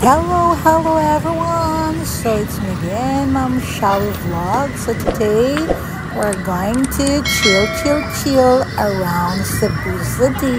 Hello, hello everyone! So it's me again, Ma'am Shawie Vlog. So today we're going to chill, chill, chill around Cebu City.